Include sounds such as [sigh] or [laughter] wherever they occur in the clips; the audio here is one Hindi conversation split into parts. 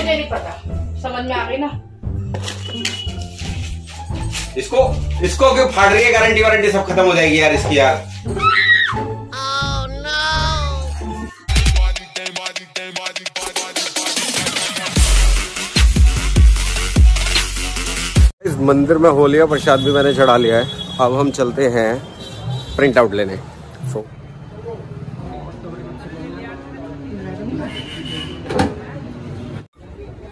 मुझे नहीं पता समझ में आ गई ना इसको इसको क्यों फाड़ रही है गारंटी वारंटी सब खत्म हो जाएगी यार इसकी यार इस मंदिर में होलिया प्रसाद भी मैंने चढ़ा लिया है। अब हम चलते हैं प्रिंट आउट लेने। सो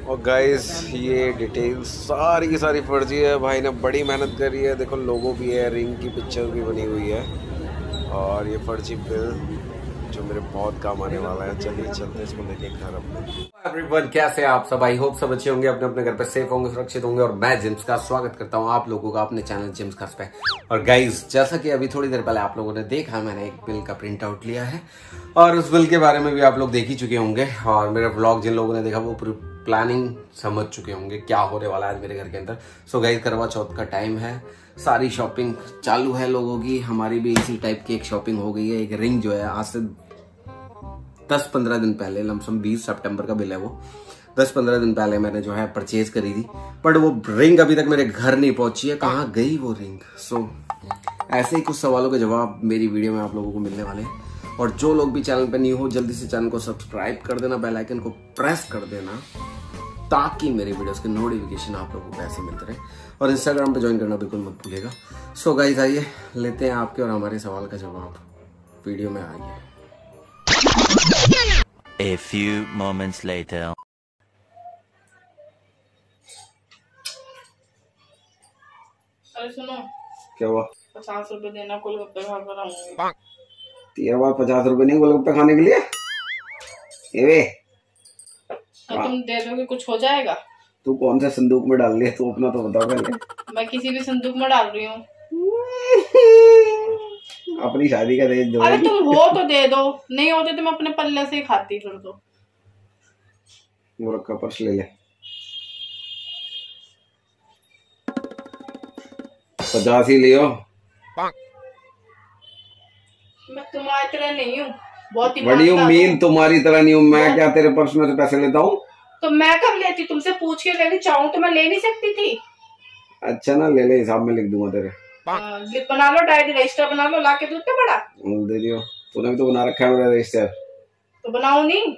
और गाइस ये डिटेल्स सारी की सारी फर्जी है। भाई ने बड़ी मेहनत करी है। देखो, लोगो भी है रिंग की पिक्चर भी बनी हुई है। और ये फर्जी बिल जो मेरे बहुत काम आने वाला है। चलिए, चलते इसको लेके घर एवरीवन कैसे आप सब? आई होप सब अच्छे होंगे, अपने अपने घर पे सेफ़ होंगे, सुरक्षित होंगे। और मैं जिम्स का स्वागत करता हूँ आप लोगों का अपने चैनल जिम्स का पे। और गाइज़ जैसा कि अभी थोड़ी देर पहले आप लोगों ने देखा, मैंने एक बिल का प्रिंट आउट लिया है। और उस बिल के बारे में भी आप लोग देख ही चुके होंगे। और मेरा ब्लॉग जिन लोगों ने देखा, वो प्लानिंग समझ चुके होंगे क्या होने वाला है आज मेरे घर के अंदर। सो गाइज़ करवा चौथ का टाइम है। सारी शॉपिंग चालू है लोगों की। हमारी भी इसी टाइप की एक शॉपिंग हो गई है। एक रिंग जो है आज से दस पंद्रह दिन पहले लमसम बीस सितंबर का बिल है वो। दस पंद्रह दिन पहले मैंने जो है परचेज करी थी। बट वो रिंग अभी तक मेरे घर नहीं पहुँची है। कहाँ गई वो रिंग सो so, ऐसे ही कुछ सवालों के जवाब मेरी वीडियो में आप लोगों को मिलने वाले हैं। और जो लोग भी चैनल पर न्यू हो जल्दी से चैनल को सब्सक्राइब कर देना बेल आइकन को प्रेस कर देना। ताकि मेरे वीडियोस के नोटिफिकेशन आप लोगों को ऐसे मिलते रहे। और इंस्टाग्राम पे ज्वाइन करना बिल्कुल मत भूलेगा सो गाइस आइए लेते हैं आपके और हमारे सवाल का जवाब। वीडियो में आइए। A few moments later. अरे सुनो। क्या हुआ? पचास रुपए देना गोलगप्पे खा कर आऊँगी। तेरे पास पचास रुपए नहीं गोलगप्पे खाने के लिए? वे। तो तुम दे दोगे कुछ हो जाएगा? तू कौन से संदूक में डाल लिया? तू अपना तो बता पहले। मैं किसी भी संदूक में डाल रही हूँ। अपनी शादी का दहेज दो। अरे तुम हो तो दे दो। नहीं होते तो मैं अपने पल्ले से ही खाती फिर तो वो रखा पर्स ले ले। पचास ही लियो। मैं तुम्हारी तरह नहीं हूँ। बहुत बड़ी ईमानदार उम्मीद तुम्हारी तरह नहीं हूँ। मैं क्या तेरे पर्स में से पैसे लेता हूँ? तो मैं कब लेती? तुमसे पूछ के लेनी चाहूँ तो मैं ले नहीं सकती थी। अच्छा ना ले ले हिसाब में लिख दूँगा तेरे। बना लो डायरी रजिस्टर बना लो लाके दूध पे पड़ा दे दियो। तूने भी तो बना रखा है मेरा रजिस्टर। तो बनाओ नहीं?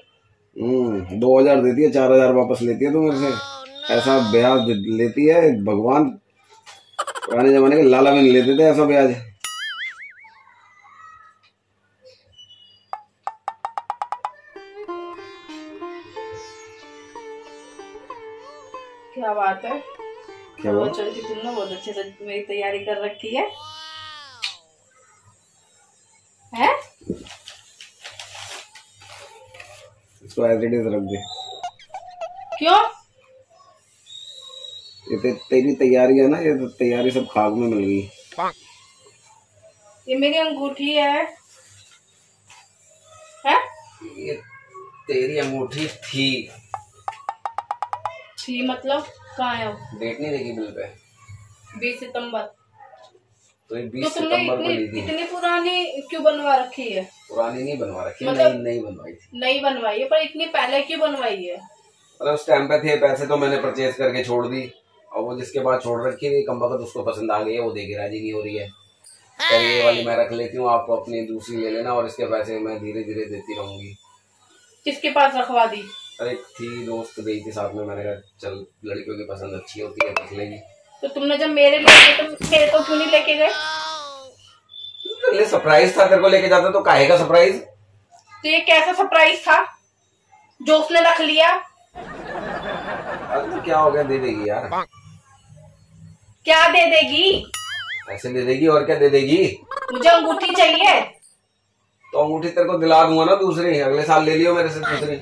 हम्म दो हज़ार देती है चार हज़ार वापस लेती है तू मेरे से। ऐसा ब्याज लेती है भगवान पुराने जमाने के लाला में नहीं लेते थे ऐसा ब्याज। क्या बात है? क्या हुआ चल की तुमने बहुत अच्छे से मेरी तैयारी कर रखी है। हैं? इसको एज इट इज़ रख दे। क्यों? ये ते, तेरी तैयारी है ना ये तो तैयारी सब खाक में मिल गई। ये मेरी अंगूठी है। हैं? ये तेरी अंगूठी थी। थी मतलब कहाँ है वो? डेट नहीं देखी बिल पे? बीस सितंबर। तो ये तो बीस तुमने सितंबर को इतनी ली थी। इतनी पुरानी क्यों बनवा रखी है? पुरानी नहीं बनवा रखी मतलब- नई नई बनवाई थी। नहीं बनवाई है पर इतनी पहले क्यों बनवाई है? अरे उस टाइम पे थे पैसे तो मैंने परचेज करके छोड़ दी। और वो जिसके बाद छोड़ रखी थी कम वक्त उसको पसंद आ गई है वो देखे राज़ी नहीं हो रही है। तो ये वाली मैं रख लेती हूँ आपको अपनी दूसरी ले लेना और इसके पैसे मैं धीरे धीरे देती रहूँगी। किसके पास रखवा दी? अरे थी दोस्त गई थी साथ में मैंने कहा चल लड़कियों की पसंद अच्छी होती है रख लेगी। तो तुमने जब मेरे लिए तो मेरे को क्यों नहीं लेके गए? ये सरप्राइज़ था तेरे को लेके जाता तो काहे का सरप्राइज़ तो ये कैसा सरप्राइज़ था? जो उसने रख लिया। अरे तो क्या हो गया दे देगी यार। क्या दे देगी? ऐसे दे देगी और क्या दे देगी? मुझे अंगूठी चाहिए। तो अंगूठी तेरे को दिला दूँगा ना दूसरी अगले साल ले लियो मेरे से दूसरी।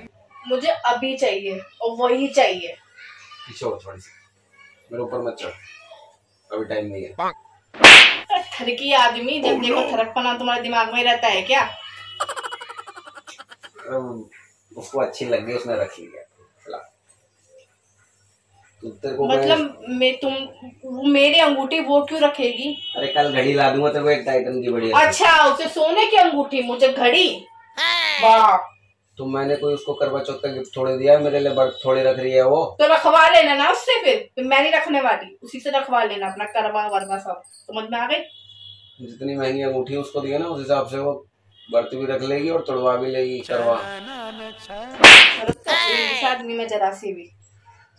मुझे अभी चाहिए और वही चाहिए। पीछे हो थोड़ी सी। मेरे ऊपर मत चढ़। अभी टाइम नहीं है। थरकी आदमी जब देखो थरकपना तुम्हारे दिमाग में रहता है क्या? उसको अच्छी लग गई उसने रख लिया चला। तेरे को मतलब मैं तुम वो मेरी अंगूठी वो क्यों रखेगी? अरे कल घड़ी ला दूँगा तेरे को एक टाइटन की बढ़िया अच्छा उसे सोने की अंगूठी मुझे घड़ी। वाह तो मैंने कोई उसको करवा चौथ का गिफ्ट थोड़े दिया मेरे लिए बर्थ थोड़ी रख रही है वो। तो रखवा लेना ना उससे फिर फिर मैं नहीं रखने वाली उसी से रखवा लेना अपना करवा वरवा सब। समझ में आ गई? जितनी महँगी अंगूठी उसको दी है ना उस हिसाब से वो बर्त भी रख लेगी और तोड़वा भी लेगी करवा। शर्म तो है आदमी में जरा सी भी।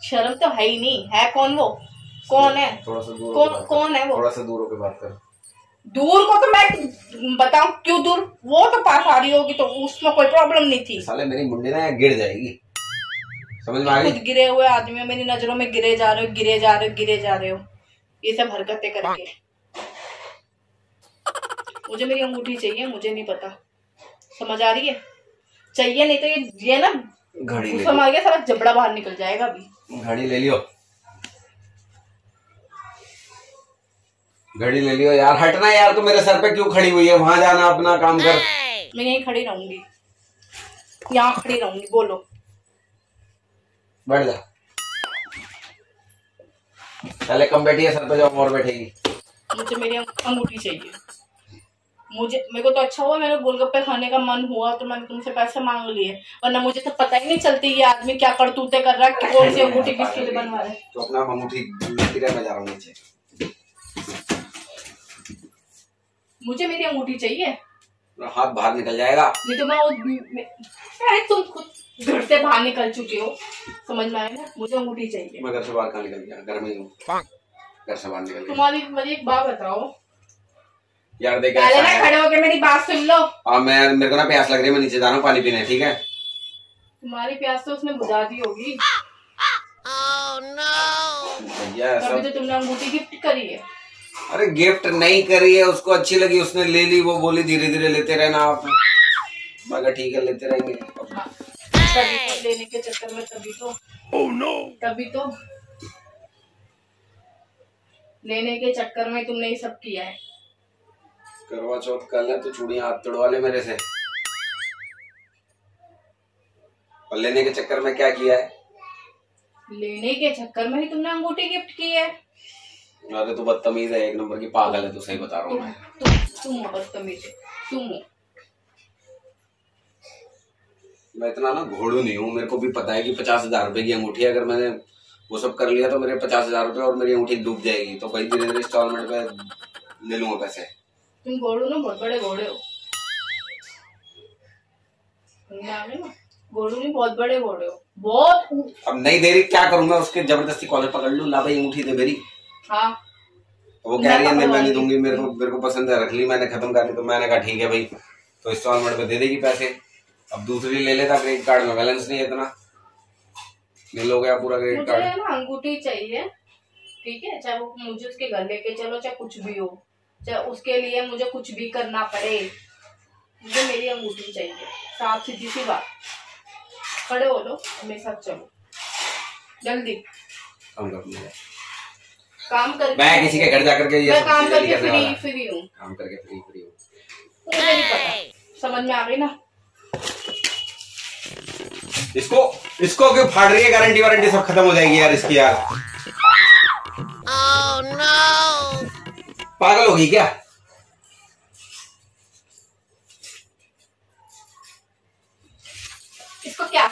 शर्म तो है ही नहीं। है कौन वो? कौन है? थोड़ा सा दूर कौन कौन है वो? थोड़ा सा दूर होकर बात कर। दूर को तो मैं बताऊँ क्यों दूर? वो तो पास आ रही होगी तो उसमें कोई प्रॉब्लम नहीं थी। साले मेरी मुंडी ना गिर जाएगी। समझ में आ खुद गई गिरे हुए आदमी मेरी नज़रों में गिरे जा रहे हो गिरे जा रहे हो गिरे जा रहे हो। ये सब हरकतें करके। मुझे मेरी अंगूठी चाहिए मुझे नहीं पता। समझ आ रही है? चाहिए नहीं तो ये ये ना घड़ी मार गया सारा जबड़ा बाहर निकल जाएगा अभी। घड़ी ले लियो। घड़ी ले लियो यार हटना यार तू मेरे सर पे क्यों खड़ी हुई है? वहाँ जाना अपना काम कर। मैं यहीं खड़ी रहूँगी। यहाँ खड़ी रहूँगी बोलो। बैठ जा। पहले कम बैठी है सर पे जाओ और बैठेगी। मुझे मेरी अंगूठी चाहिए। मुझे मेरे को तो अच्छा हुआ मेरे गोलगप्पे खाने का मन हुआ तो मैंने तुमसे पैसे मांग लिए। वरना मुझे तो पता ही नहीं चलती ये आदमी क्या करतूते कर रहा है कौन सी अंगूठी किसके लिए बनवा रहा है। तो अपना अंगूठी लेती मैं जा रहा हूँ नीचे। मुझे मेरी अंगूठी चाहिए। हाथ बाहर निकल जाएगा। नहीं तो मैं वो अरे तुम खुद घर से बाहर निकल चुके हो। समझ में आया? ना मुझे अंगूठी चाहिए। मैं घर से बाहर कहाँ निकल गया? घर में ही हूँ। घर से बाहर निकल तुम्हारी मुझे एक बात बताओ। यार देख पहले ना खड़े होकर मेरी बात सुन लो। हाँ मैं मेरे को ना प्यास लग रही है मैं नीचे जा रहा हूँ पानी पीने ठीक है? तुम्हारी प्यास तो उसने बुझा दी होगी। भैया तभी तो तुमने अंगूठी गिफ्ट करी है। अरे गिफ्ट नहीं करी है उसको अच्छी लगी उसने ले ली वो बोली धीरे धीरे लेते रहना आप। मैं कहा ठीक है लेते रहेंगे। हाँ, तभी तो लेने के चक्कर में तभी तो तभी तो लेने के चक्कर में तुमने ये सब किया है। करवा चौथ कल है तो चूड़ियाँ हाथ तोड़वा ले मेरे से। और लेने के चक्कर में क्या किया है? लेने के चक्कर में ही तुमने अंगूठी गिफ्ट की है। अरे तू बदतमीज है एक नंबर की पागल है तू सही बता रहा हूँ मैं। तुम तुम हो बदतमीज तुम हो मैं। इतना ना घोड़ू नहीं हूँ मेरे को भी पता है कि पचास हज़ार रुपए की अंगूठी अगर मैंने वो सब कर लिया तो मेरे पचास हज़ार रुपए और मेरी अंगूठी डूब जाएगी तो भाई धीरे धीरे इंस्टॉलमेंट पे ले लूँगा पैसे। तुम घोड़ू ना बहुत बड़े घोड़े हो। घोड़ू नहीं बहुत बड़े घोड़े हो। बहुत अब नहीं दे रही क्या करूँ मैं उसके ज़बरदस्ती कॉलर पकड़ लू? ला भाई अंगूठी दे मेरी। हाँ। वो कह रही है नहीं मैं नहीं दूँगी मेरे को मेरे को पसंद है रख ली मैंने खत्म कर ली। तो मैंने कहा ठीक है भाई। तो इंस्टॉलमेंट पे दे देगी पैसे। अब दूसरी ले लेता क्रेडिट कार्ड में बैलेंस नहीं है इतना। मिल हो गया पूरा क्रेडिट मुझे कार्ड ना अंगूठी चाहिए ठीक है? चाहे वो मुझे उसके घर लेके चलो चाहे कुछ भी हो। चाहे उसके लिए मुझे कुछ भी करना पड़े मुझे मेरी अंगूठी चाहिए। साफ़ सीधी सी बात। खड़े हो लो मेरे साथ चलो। जल्दी। काम कर करके मैं किसी के घर जाकर के ये मैं काम करके फ्री फ्री हूँ। काम करके फ्री फ्री हूँ। मुझे नहीं पता। समझ में आ गई ना? इसको इसको क्यों फाड़ रही है? गारंटी वारंटी सब खत्म हो जाएगी यार इसकी यार। Oh, no. पागल होगी क्या? इसको क्या?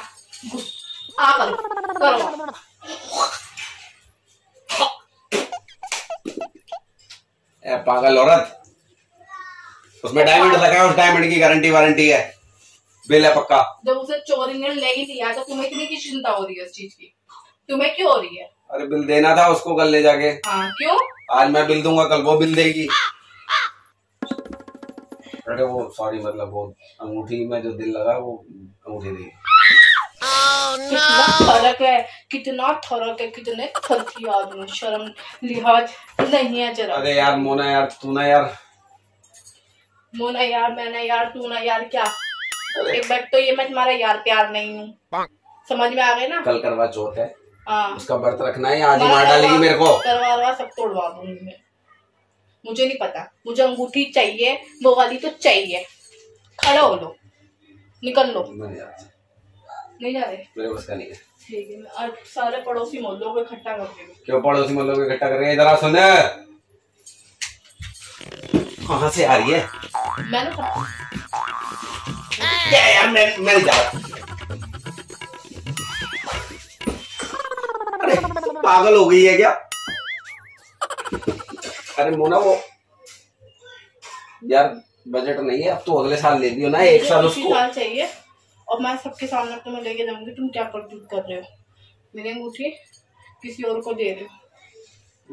आ करो। पागल औरत। उसमें डायमंड लगा उस डायमंड की गारंटी वारंटी है। बिल है पक्का। जब उसे चोरी ने ले ही लिया तो तुम्हें इतनी की चिंता हो रही है उस चीज़ की? तुम्हें क्यों हो रही है? अरे बिल देना था उसको कल ले जाके। हाँ क्यों? आज मैं बिल दूँगा कल वो बिल देगी। अरे वो सॉरी मतलब वो अंगूठी में जो दिल लगा वो अंगूठी देगी। कितना फ़र्क है कितना फ़र्क है कितने फर्की आदमी शर्म लिहाज नहीं है जरा। अरे यार मोना यार तू ना यार। मोना यार मैंने यार तू ना यार क्या? एक बार तो ये मैं तुम्हारा यार प्यार नहीं हूँ। समझ में आ गए ना? कल करवा चौथ है। हाँ। उसका व्रत रखना है आज मार डालेगी मेरे को। करवा सब तोड़वा दूँगी मैं। मुझे नहीं पता। मुझे अंगूठी चाहिए वो वाली तो चाहिए। खड़ा हो लो। निकल लो। मैं नहीं जा रहे। ठीक है सारे पड़ोसी मोहल्लों को इकट्ठा करके क्यों पड़ोसी मोहल्लों को इकट्ठा कर रहे इधर आ सुन। कहा से आ रही है? मैंने मैं मैं जा अरे पागल हो गई है क्या? अरे मोना वो यार बजट नहीं है। अब तो अगले साल ले लियो ना एक साल उसको। साल चाहिए। और मैं सबके सामने तुम्हें लेके जाऊँगी। तुम क्या करतूत कर रहे हो? मेरी अंगूठी किसी और को दे दो।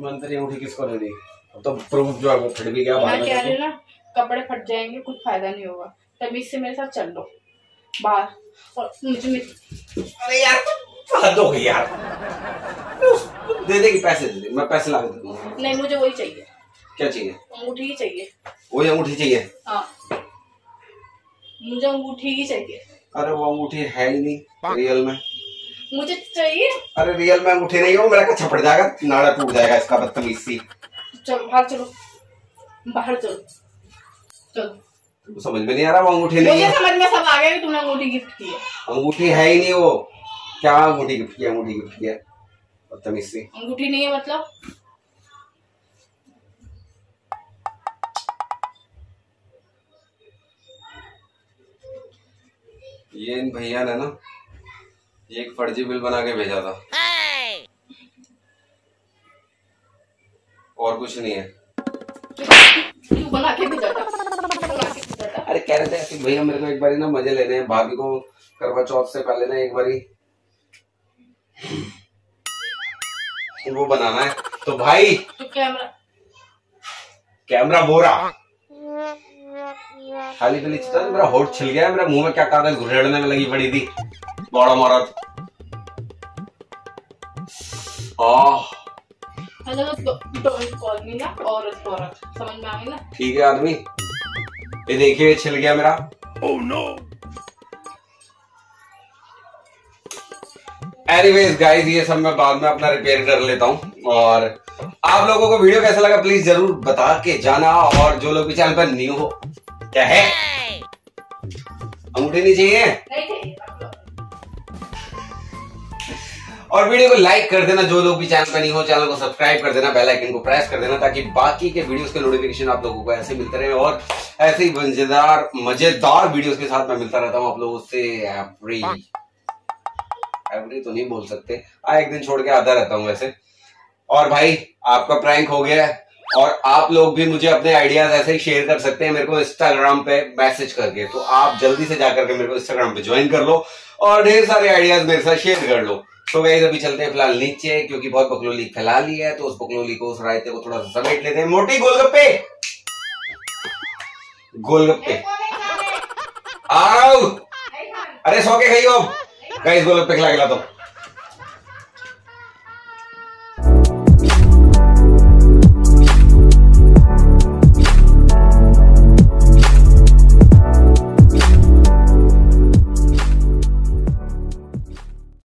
मंत्री उठी किसको दे दी? अब तो प्रूफ जो है वो फिर भी गया मैं कह रही ना कपड़े फट जाएँगे कुछ फ़ायदा नहीं होगा। तमीज से मेरे साथ चल लो बाहर। और मुझे मुझे- अरे यार हद हो गई यार। दे देगी पैसे दे दे मैं पैसे ला के दे दूँगा नहीं मुझे वही चाहिए। क्या चाहिए? अंगूठी ही चाहिए। वही अंगूठी चाहिए। हाँ। मुझे अंगूठी ही चाहिए। अरे वो अंगूठी है ही नहीं रियल में। मुझे चाहिए? अरे रियल में अंगूठी नहीं हो मेरा कच्चा पड़ जाएगा? नाड़ा टूट जाएगा इसका बदतमीज। सी चलो बाहर चलो। बाहर चलो। चलो। समझ में नहीं आ रहा वो अंगूठी नहीं मुझे समझ में सब आ गया कि तुमने अंगूठी गिफ्ट की है। अंगूठी है ही नहीं वो। क्या अंगूठी गिफ्ट किया अंगूठी गिफ्ट किया बदतमीज। सी अंगूठी नहीं है मतलब? ये इन भैया ने ना ये एक फर्जी बिल बना के भेजा था। और कुछ नहीं है। क्यों बना के भेजा था अरे कह रहे थे कि भैया मेरे को एक बारी ना मज़े लेने हैं भाभी को करवा चौथ से पहले ना एक बारी वो बनाना है। तो भाई तो कैमरा। कैमरा बोरा। खाली गली चल मेरा होठ छिल गया मेरा मुँह में क्या कागज़ घुसेड़ने में लगी पड़ी थी? बड़ा मरद आह। हेलो डोंट कॉल मी ना औरत को औरत समझ में आ गई ना? ठीक है आदमी। ये देखिए छिल गया मेरा। Oh, no. एनीवेज गाइस ये सब मैं बाद में अपना रिपेयर कर लेता हूँ। और आप लोगों को वीडियो कैसा लगा प्लीज़ ज़रूर बता के जाना। और जो लोग भी चैनल पर न्यू हो क्या है? अंगूठी नहीं चाहिए और वीडियो को लाइक कर देना जो लोग भी चैनल पर नहीं हो चैनल को सब्सक्राइब कर देना बेल आइकन को प्रेस कर देना ताकि बाकी के वीडियोस के नोटिफिकेशन आप लोगों को ऐसे मिलते रहे और ऐसे ही मज़ेदार मज़ेदार वीडियोस के साथ मैं मिलता रहता हूँ आप लोगों से एवरी एवरी तो नहीं बोल सकते। आ एक दिन छोड़ के आता रहता हूँ वैसे। और भाई आपका प्रैंक हो गया है। और आप लोग भी मुझे अपने आइडियाज़ ऐसे ही शेयर कर सकते हैं मेरे को इंस्टाग्राम पे मैसेज करके। तो आप जल्दी से जाकर के मेरे को इंस्टाग्राम पे ज्वाइन कर लो और ढेर सारे आइडियाज़ मेरे साथ शेयर कर लो। तो गई अभी चलते हैं फ़िलहाल नीचे क्योंकि बहुत बकलोली फैला ली है तो उस बकलोली को उस रायते को थोड़ा सा समेट लेते हैं। मोटी गोलगप्पे! गोलगप्पे। [laughs] आ रहा अरे सो के खाइयो। गाइस गोलगप्पे खिला खिला दो